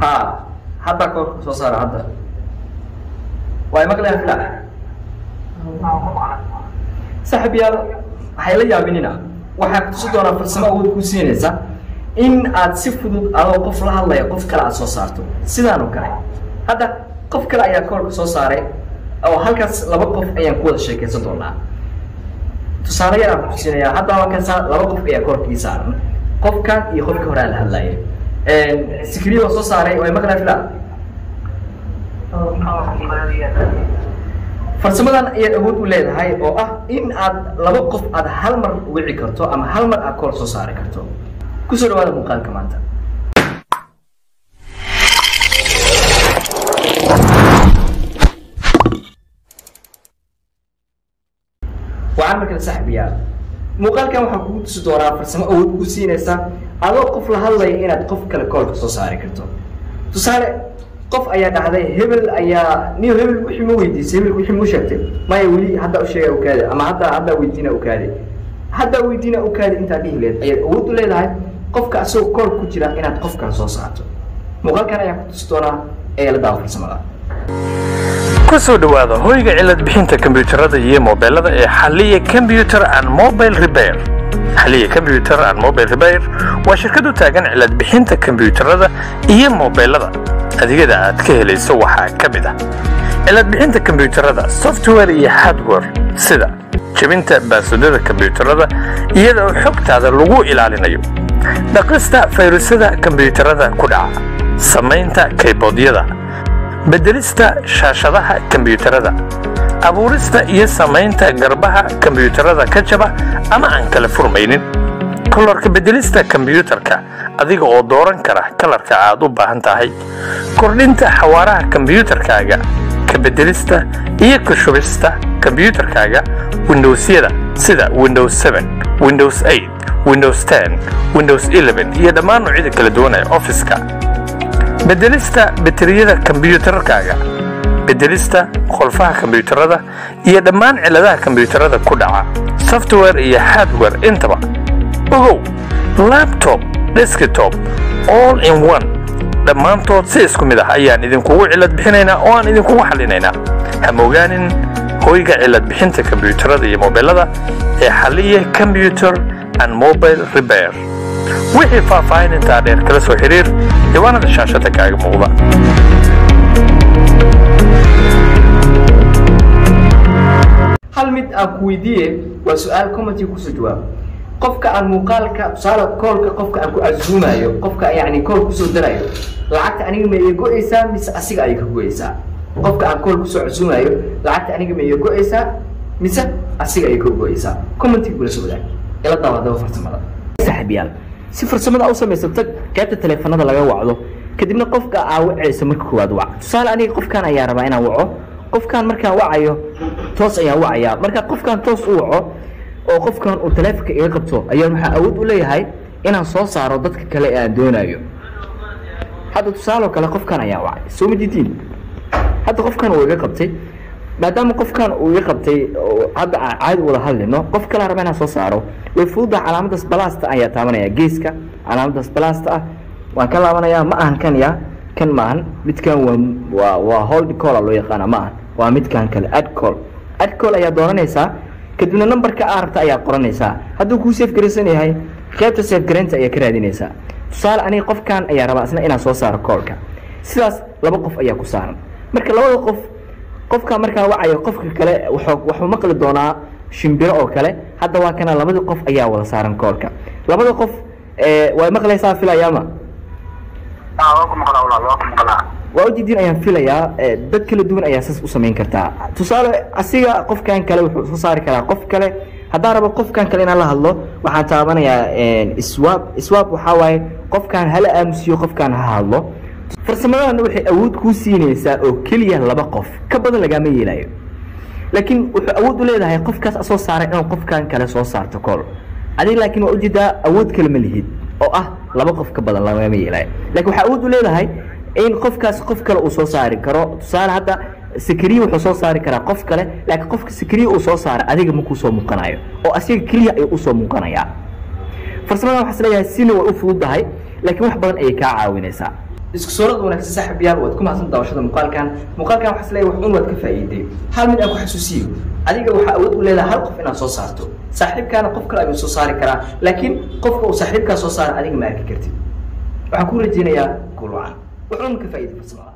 ha hadda koolka soo saara hadda. Waa maqlayaa fila saaxib yaal waxay la yaabinina waxaa kutusi doonaa farsamo awood ku siinaysa in aad si fudud adoo qof la hadlaya qof kale aad soo saarto. Sidaan oo kale hadda qof kale ayaa koolka soo saaray oo halkaas laba qof ayaan ku wada sheekaysan doonaa. Tusaale yar aan kutusinayaa hadda halkaas laba qof ayaa koolkii saaran. Qofkan iyo qofka hore aan la waa soo saaray maqlaa fila farsamadan ayaad awood u leedahay oo ah in aad laba qof aad hal mar wici karto ama hal mar aad kool soo saari karto. Kusoo dhawaada muuqaalka maanta. Waxaan markale saaxiibayaal muuqaalkan waxaa kugu tusi doonaa farsamo awood ku siinaysa adoo qof la hadlaya inaad qof kale koolka soo saari karto. Tusaale qof ayaa dhahday hebel ayaa niyo hebel wixii ma weydiisay hebel wixii ma sheegtay. Maya weli haddaa u sheega ama haddaa haddaa weydiina ukaade haddaa weydiina ukaade intaad dhihi leed ayaad awood u leedahay qofka asagoo kool ku jira inaad qof kale soo saarto muuqaalkan ayaa ku tusi doonaa ee farsamada ku soo dhowaada hoyga cilad bixinta kombiyuutarada iyo mobilada ee xaliya combyuter and mobile repair xaliya combyuter and mobile repair waa shirkad u taagan cilad bixinta kombiyuutarada iyo mobilada. Adeegyada aad ka helayso waxaa ka mid ah cilad bixinta kombiyuutarada software iyo hardware sida jebinta baasudada kombiyuutarada iyada oo xogtaada lagu ilaalinayo. Dhaqista fayrusada kombiyuutarada ku dhaca samaynta kayboodyada beddelista shaashadaha kombiyuutarada abuurista iyo samaynta garbaha kombiyuutarada ka jaba ama aan kala furmaynin. Kolorka beddelista kombiyuutarka adiga oo dooran kara kalarka aad u baahan tahay. Kordhinta xawaaraha kombiyuutarkaaga ka beddelista iyo ka shubista kombiyuutarkaaga. Windowsyada sida windows 7 windows 8 windows 10 windows 11 iyo dhammaan noocyada kala duwan ee offiska beddelista bateriyada kombiyuutarkaaga beddelista qolfaha kombiyuutarada iyo dhammaan ciladaha kombiyuutarada ku dhaca software iyo hardware intaba. Ogow labtob desktop all in one. Dhammaantood si isku mid ah ayaan idinkugu cilad bixinaynaa oo aan idinkugu xallinaynaa hamogaanin hoyga cilad bixinta kombiyuutarada iyo mobilada ee xaliya combyuter and mobile repair. Wixii faahfaahin intaa dheer kala soo xiriir ciwaanada shaashada kaaga muuqda mid aan ku weydiiye waa su'aal commenty ku soo jawaab qofka aan muuqaalka tusaale koolka qofka aan ku casuumayo qofka yani kool ku soo darayo lacagta aniga ma iga go-eysaa mise asiga ayay ka go-eysaa? Qofka aan kool ku soo casuumayo lacagta aniga ma iga go-eysaa mise asiga ayay ka go-eysaa? Commenty soo wadaag ila daawadaba farsamada. Saaxiibayaal si farsamada u samaysato qaybta taleefanada laga wacdo kadibna qofka aa wacaysa marka koowaad wac tusaale aniga qofkan ayaa rabaa inaan waco. Qofkan markaan wacayo toos ayaan wacayaa marka qofkan toos u waco oo qofkan uu taleefonka iga qabto ayaan waxaa awood u leeyahay inaan soo saaro dadka kale ee aan doonayo. Hadda tusaaloo kale qofkan ayaa wacay soo ma didiin hadda qofkan uu iga qabtay maadaama qofkan uu iga qabtay hadda aan caadi wada hadlino qof kale raba inaan soo saaro. Way fududaha calaamadaas balasta ayaa taabanaya. Geeska calaamadaas balasta ah waan ka laabanayaa ma ahan kan ya kan maahan midkan waa waa waa hold call loo yaqaana ma ahan. Waa midkan kale ad call ad call ayaa dooranaysaa kadibna numberka aa rabta ayaa qoranaysaa hadduu kuu safe garaysan yahay qaybta safe garaynta ayaa ka raadinaysaa tusaale aniga qofkan ayaa rabaa isna inaan soo saaro callka sidaas laba qof ayaa ku saaran. Marka labada qof qofka markaa wacayo qofka kale waxuu maqli doonaa shimbiro oo kale. Hadda waa kana labadii qof ayaa wada saaran koolka. Labada qof way maqlaysaa filayaama waa ujeedin ayaan filayaa dad kala duwan ayaa saas u samayn kartaa. Tusaale asiga qofkan kale wuxuu soo saari karaa qof kale. Haddaan rabo qofkan kale inaan la hadlo waxaan taabanayaa swab swab waxaa waaye qofkan hala aamusiyo qofkan ha hadlo. Farsamadaana waxay awood kuu siinaysaa oo keliya laba qof. Ka badan lagaama yeelayo. Laakiin wuxuu awood u leedahay qofkaas soo saaray inuu qofkan kale soo saarto kool. Adiga laakiin waa u jeedaa awood kale ma lihid oo ah laba qof ka badan lagama yeelayo. Laakiin waxaa awood u leedahay in qofkaas qof kale uu soo saari karo. Tusaale hadda sakriya wuxuu soo saari karaa qof kale laakiin qofka sakriya uu soo saaray adiga makuu soo muuqanayo oo asiga keliya ayuu u soo muuqanayaa farsamadan waxaa is leeyahay sina way u fududahay laakiin wax badan ayay kaa caawinaysaa. Isku soorada wanaagsan saaxiibayaal waad ku mahadsan daawashada muuqaalkan muuqaalkan waxaa is leeyahay wax un waad ka faa'iiday. Hal mid aan ku xasuusiyo adiga waxaa awood u leedahay hal qof inaad soo saarto. Saaxiibkaana qof kale ayuu soo saari karaa laakiin qofka uu saaxiibkaa soo saara adiga ma arki kartid. Waxaan ku rajeynayaa guul wacan wax un ka faa'iiday farsamada